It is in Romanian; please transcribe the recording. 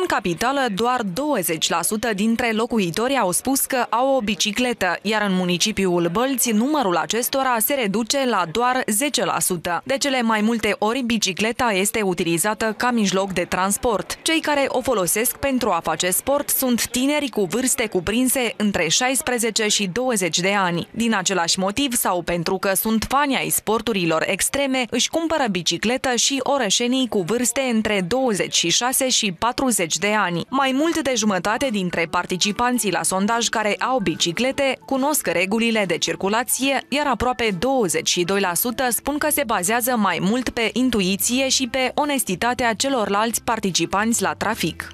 În capitală, doar 20% dintre locuitori au spus că au o bicicletă, iar în municipiul Bălți numărul acestora se reduce la doar 10%. De cele mai multe ori, bicicleta este utilizată ca mijloc de transport. Cei care o folosesc pentru a face sport sunt tineri cu vârste cuprinse între 16 și 20 de ani. Din același motiv sau pentru că sunt fani ai sporturilor extreme, își cumpără bicicletă și orășenii cu vârste între 26 și 40 20 de ani. Mai mult de jumătate dintre participanții la sondaj care au biciclete cunosc regulile de circulație, iar aproape 22% spun că se bazează mai mult pe intuiție și pe onestitatea celorlalți participanți la trafic.